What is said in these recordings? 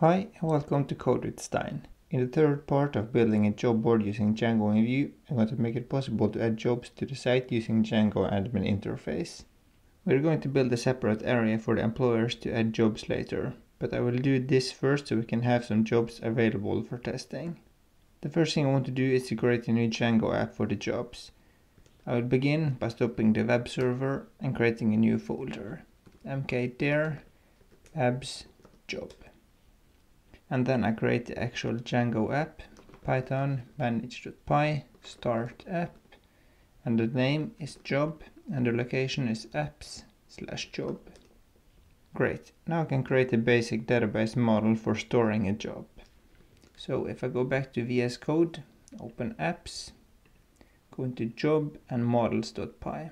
Hi and welcome to Code with Stein. In the third part of building a job board using Django in Vue, I'm going to make it possible to add jobs to the site using Django admin interface. We're going to build a separate area for the employers to add jobs later, but I will do this first so we can have some jobs available for testing. The first thing I want to do is to create a new Django app for the jobs. I will begin by stopping the web server and creating a new folder. mkdir apps job and then I create the actual Django app, python manage.py start app, and the name is job, and the location is apps slash job. Great, now I can create a basic database model for storing a job. So if I go back to VS Code, open apps, go into job and models.py.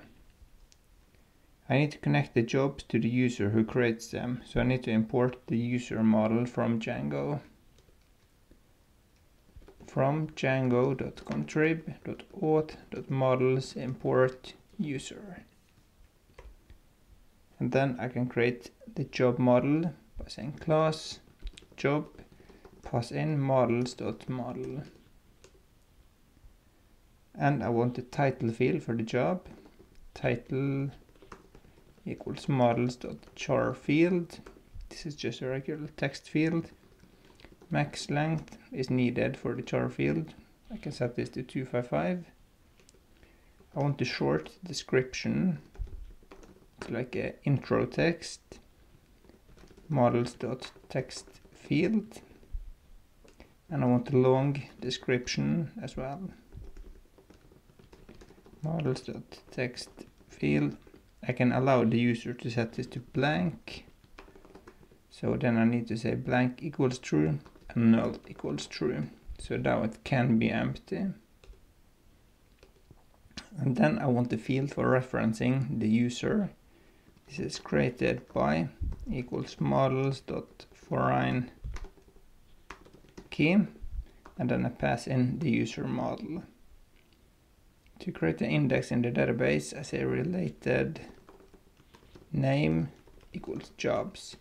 I need to connect the jobs to the user who creates them, so I need to import the user model from Django. From django.contrib.auth.models import user. And then I can create the job model by saying class job pass in models.model. And I want the title field for the job. Title equals models.char field. This is just a regular text field. Max length is needed for the char field. I can set this to 255. I want the short description, like a intro text, models.text field. And I want a long description as well. Models.text field I can allow the user to set this to blank. So then I need to say blank equals true and null equals true. So now it can be empty. And then I want the field for referencing the user. This is created by equals models dot foreign key and then I pass in the user model. To create the index in the database, I say related name equals jobs.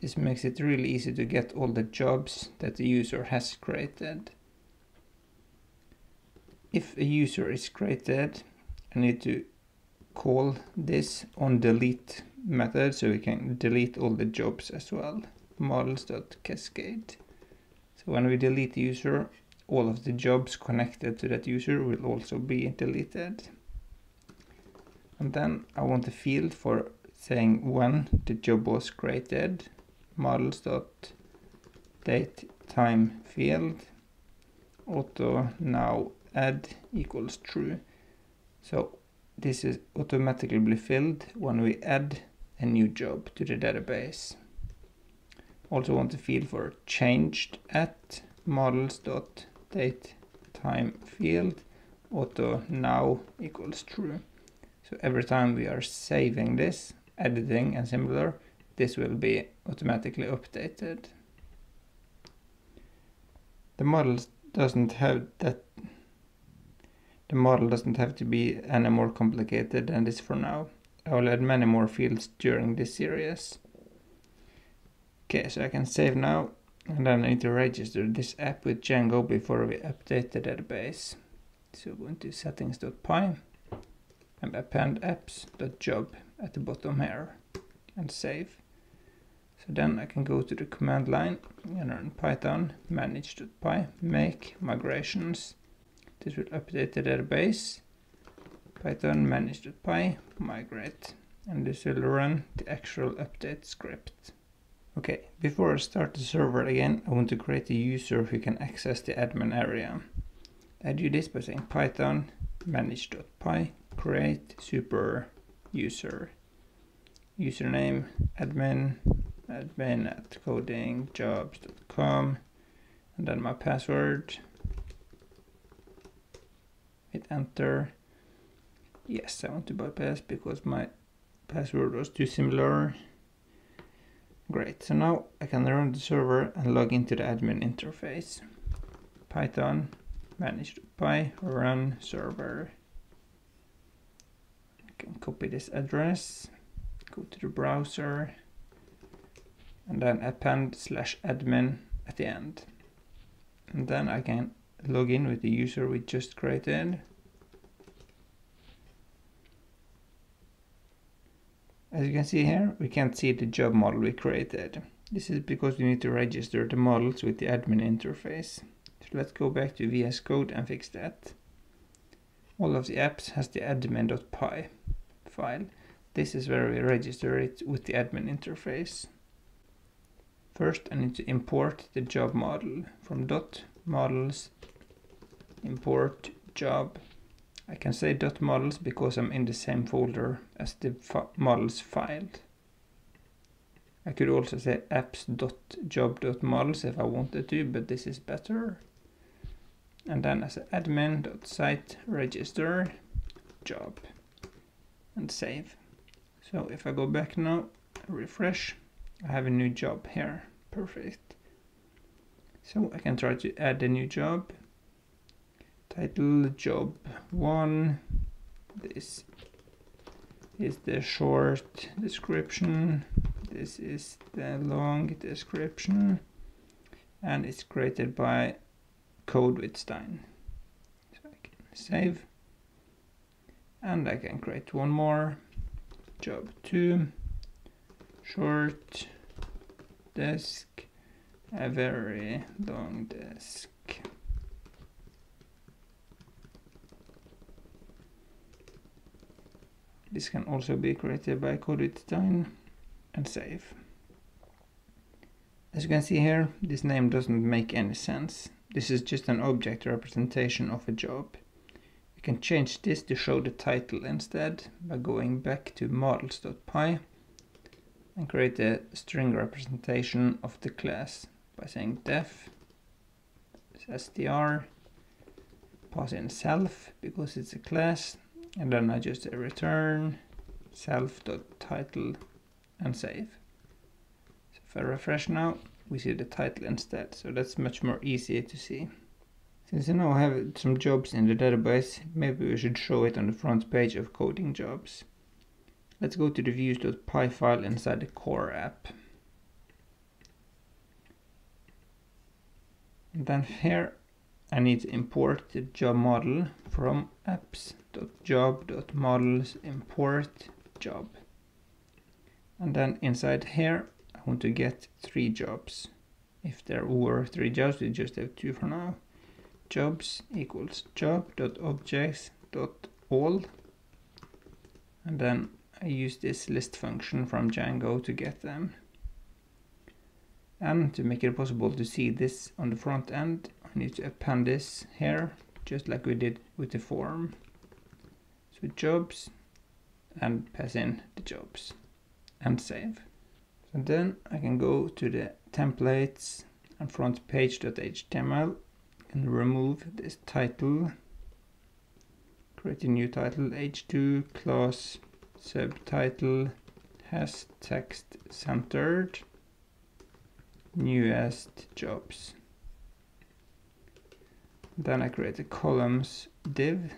This makes it really easy to get all the jobs that the user has created. If a user is created, I need to call this on delete method so we can delete all the jobs as well. Models.cascade. So when we delete the user, all of the jobs connected to that user will also be deleted. And then I want a field for saying when the job was created models dot date time field? Auto now add equals true. So this is automatically filled when we add a new job to the database. Also want the field for changed at models dot date time field. Auto now equals true. So every time we are saving this editing and similar, this will be automatically updated. The model doesn't have that the model doesn't have to be any more complicated than this for now. I will add many more fields during this series. Okay, so I can save now and then I need to register this app with Django before we update the database. So go into settings.py and append apps.job at the bottom here and save. So then I can go to the command line and run python manage.py make migrations. This will update the database. Python manage.py migrate and this will run the actual update script. Okay, before I start the server again, I want to create a user who can access the admin area. I do this by saying python manage.py create super user username admin admin at codingjobs.com and then my password. Hit enter. Yes I want to bypass because my password was too similar. Great so now I can run the server and log into the admin interface. Python manage.py run server can copy this address, go to the browser, and then append slash admin at the end. And then I can log in with the user we just created. As you can see here, we can't see the job model we created. This is because we need to register the models with the admin interface. So let's go back to VS Code and fix that. All of the apps has the admin.py file. This is where we register it with the admin interface. First I need to import the job model from dot models import job. I can say dot models because I'm in the same folder as the models file. I could also say apps.job.models if I wanted to, but this is better. And then as admin.site register job and save. So if I go back now, refresh, I have a new job here. Perfect. So I can try to add a new job. Title job one. This is the short description. This is the long description. And it's created by Code CodeWithStein. So I can save. And I can create one more. Job two. Short desk. A very long desk. This can also be created by code. CodeWithStein and save. As you can see here, this name doesn't make any sense. This is just an object representation of a job. Can change this to show the title instead by going back to models.py and create a string representation of the class by saying def str pass in self because it's a class and then I just return self.title and save. So if I refresh now, we see the title instead, so that's much more easy to see. Since I now have some jobs in the database, maybe we should show it on the front page of coding jobs. Let's go to the views.py file inside the core app. And then here I need to import the job model from apps.job.models import job. And then inside here, I want to get three jobs. If there were three jobs, we just have two for now. Jobs equals job.objects.all. And then I use this list function from Django to get them. And to make it possible to see this on the front end, I need to append this here, just like we did with the form. So jobs, and pass in the jobs and save. So then I can go to the templates and front page.html and remove this title, create a new title. H2 class subtitle has text centered. Newest jobs. Then I create a columns div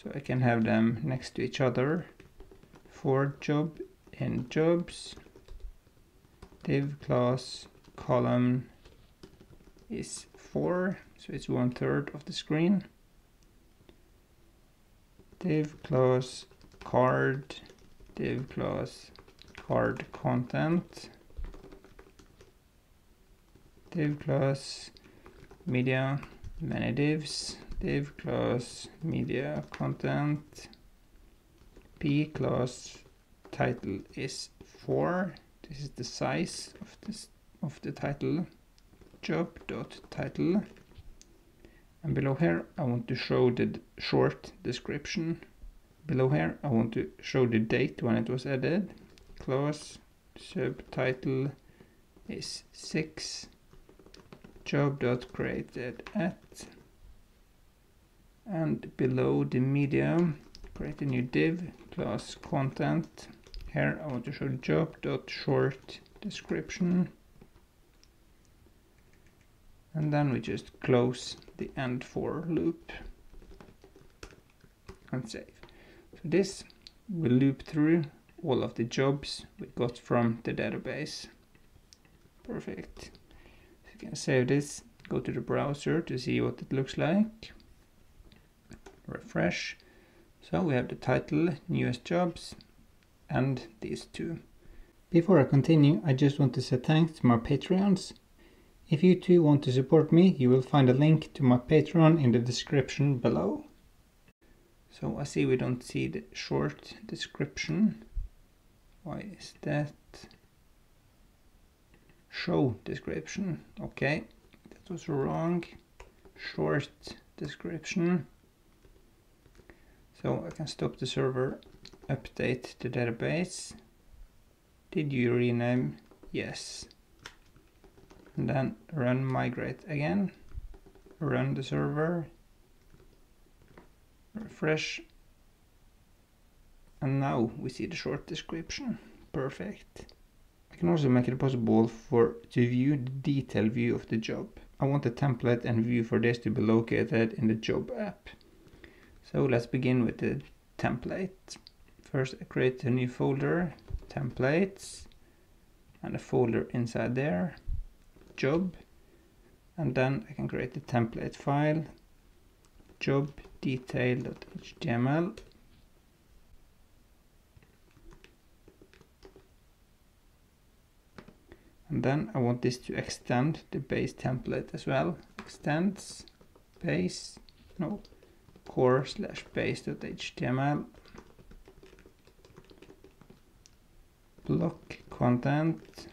so I can have them next to each other. For job in jobs. Div class column is 4 so it's one third of the screen. Div class card div class card content. Div class media many divs. Div class media content. P class title is 4 this is the size of this of the title job dot title and below here I want to show the short description. Below here I want to show the date when it was added. Class subtitle is 6 job dot created at. And below the media create a new div class content. Here I want to show job dot short description and then we just close the end for loop and save so this will loop through all of the jobs we got from the database Perfect. So you can save this, go to the browser to see what it looks like. Refresh. So we have the title, newest jobs, and these two. Before I continue, I just want to say thanks to my Patreons. If you too want to support me, you will find a link to my Patreon in the description below. So I see we don't see the short description. Why is that? Show description. Okay, that was wrong. Short description. So I can stop the server, update the database. Did you rename? Yes. And then run migrate again. Run the server. Refresh. And now we see the short description. Perfect. I can also make it possible for to view the detailed view of the job. I want the template and view for this to be located in the job app. So let's begin with the template. First I create a new folder, templates, and a folder inside there, job, and then I can create a template file, job detail.html, and then I want this to extend the base template as well, extends base, no, core slash base.html block content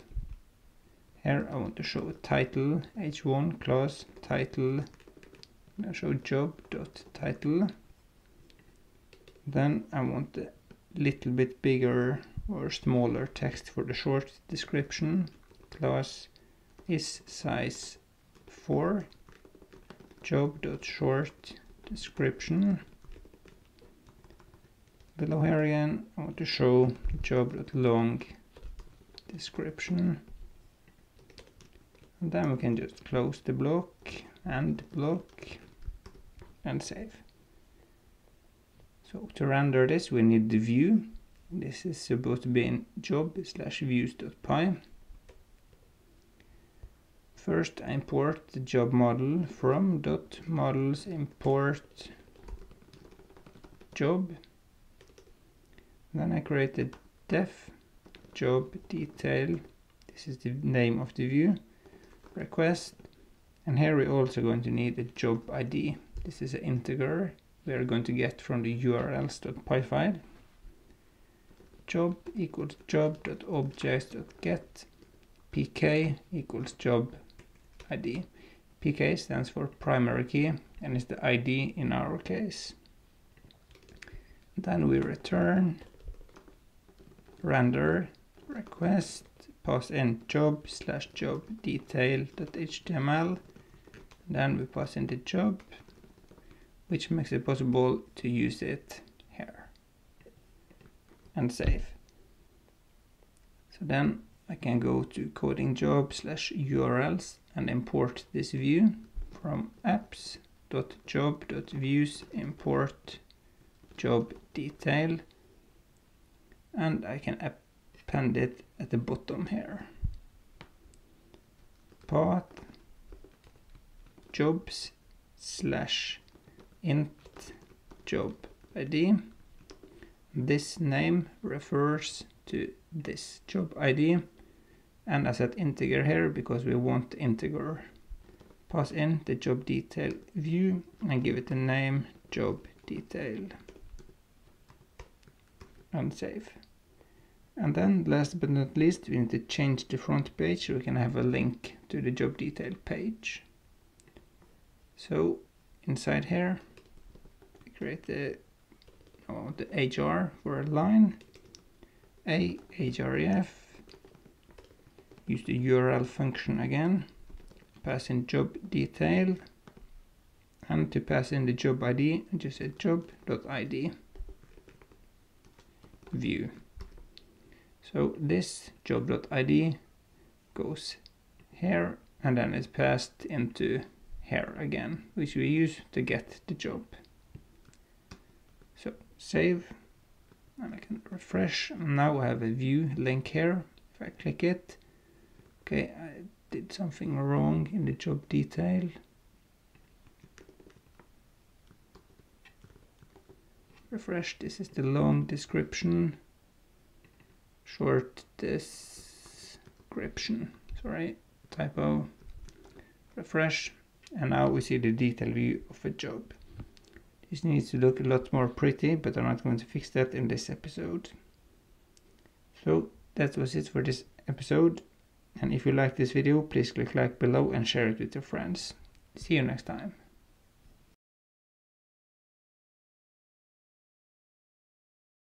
here. I want to show a title h1 class title. I show job dot title. Then I want a little bit bigger or smaller text for the short description. Class is size 4 job dot short description. Below here again, I want to show job.long description. And then we can just close the block and block and save. So to render this, we need the view. This is supposed to be in job slash views.py. First I import the job model from dot models import job. Then I create a def job detail. This is the name of the view request. And here we're also going to need a job ID. This is an integer we are going to get from the urls.py file. Job equals job.objects.get pk equals job ID. PK stands for primary key and is the ID in our case. Then we return render request pass in job slash job detail.html then we pass in the job which makes it possible to use it here and save. So then I can go to coding job slash urls and import this view from apps.job.views import job detail. And I can append it at the bottom here. Path jobs slash int job ID. This name refers to this job ID and I set integer here because we want integer. Pass in the job detail view and give it a name job detail and save. And then last but not least we need to change the front page so we can have a link to the job detail page. So inside here create the, oh, the hr for a line, a href use the URL function again, pass in job detail, and to pass in the job ID, just say job.id view. So this job.id goes here and then is passed into here again, which we use to get the job. So save and I can refresh. Now I have a view link here. If I click it, Okay, I did something wrong in the job detail. Refresh, this is the long description. Short description, sorry, typo. Refresh, and now we see the detail view of a job. This needs to look a lot more pretty, but I'm not going to fix that in this episode. So that was it for this episode. And if you like this video, please click like below and share it with your friends. See you next time.